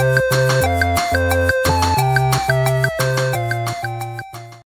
Música